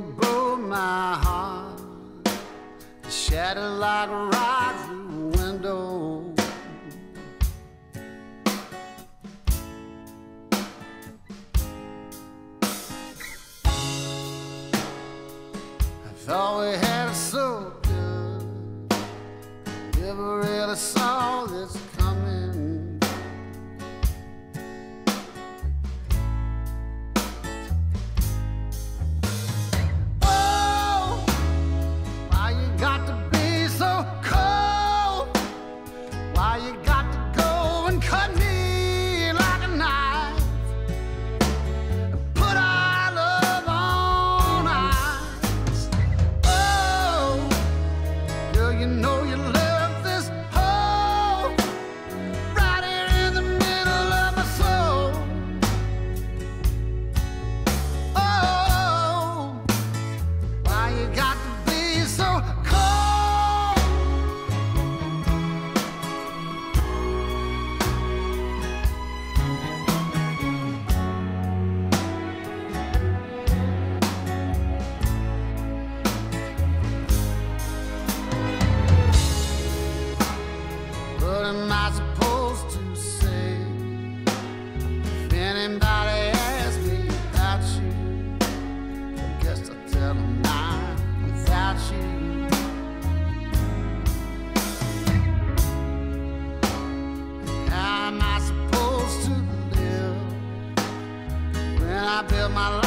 Broke my heart. shattered like a rod through a window. I thought we had. I built my